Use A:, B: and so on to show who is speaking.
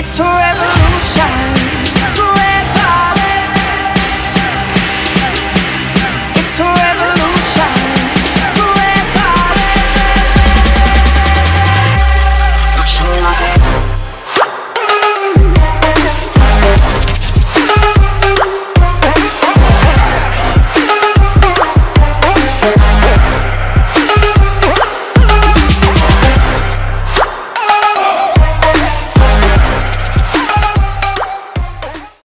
A: It's a revolution.